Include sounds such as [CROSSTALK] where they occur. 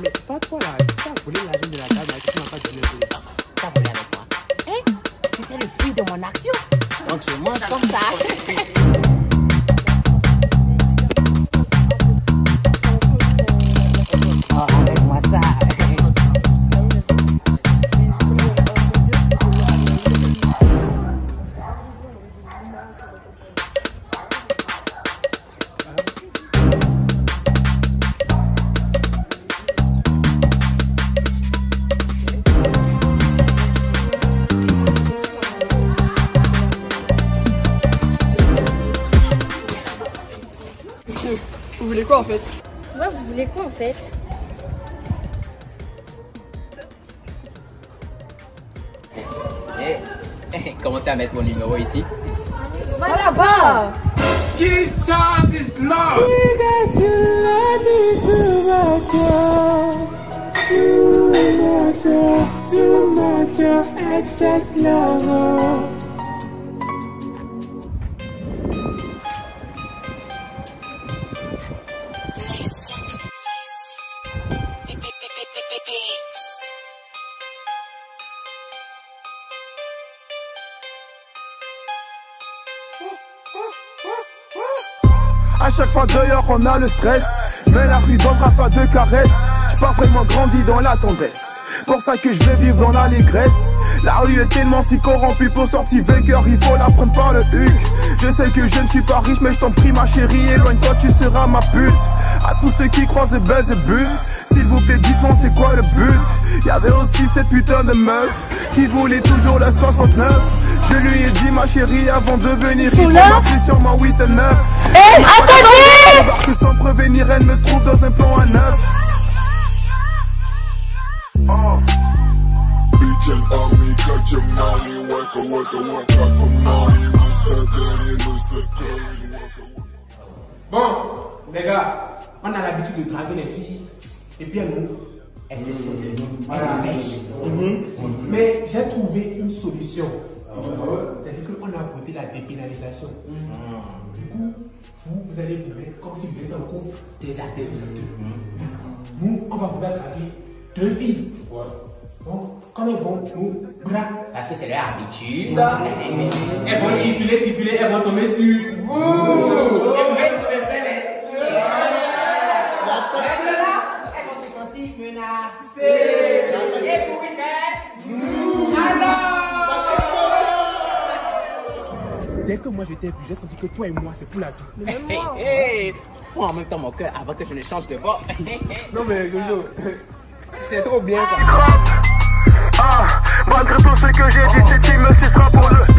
Mais pas toi là, tu as volé l'argent de la dame là, tu m'as pas donné le T'as volé avec moi. Hein C'était le fruit de mon action. Donc je mange comme ça. Oh, avec-moi ça. Vous voulez quoi en fait Ouais, vous voulez quoi en fait Eh, eh, commencez à mettre mon numéro ici. Va là-bas Jesus is love! Jesus, you love me too much, too much, too much, excess love. À chaque fois dehors on a le stress. Mais la rue donnera pas de caresses pas vraiment grandi dans la tendresse. Pour ça que je vais vivre dans l'allégresse. La rue est tellement si corrompue pour sortir vainqueur, il faut la prendre par le huc. Je sais que je ne suis pas riche, mais je t'en prie, ma chérie, éloigne-toi, tu seras ma pute. À tous ceux qui croisent buzz et but, s'il vous plaît, dites-moi c'est quoi le but. Y avait aussi cette putain de meuf qui voulait toujours la 69. Je lui ai dit, ma chérie, avant de venir, il faut m'appeler sur ma 8 et 9. Eh, attendez! Parce que sans prévenir, elle me trouve dans un plan à 9. Bon, les gars, on a l'habitude de draguer les filles. Et puis elles nous. Elles se. Voilà. Mhm. Mais j'ai trouvé une solution. C'est-à-dire qu'on a voté la dépénalisation. Du coup, vous, vous allez vous mettre comme si vous étiez en couple. À deux. Nous, on va vous draguer deux filles. Donc, quand elles vont nous bras, Parce que c'est leur habitude. elles vont circuler, circuler, elles vont tomber sur vous. Et vous allez vous faire les- Elles vont se sentir menacées. Et pour y faire, nous allons. Dès que moi j'étais vu, j'ai senti que toi et moi, c'est pour la vie. Hey, hey, Prends en même temps mon cœur avant que je ne change de voix. Non mais Jojo, [LAUGHS] c'est trop bien quoi. Ah, malgré tout ce que j'ai dit, cette team, ce sera pour le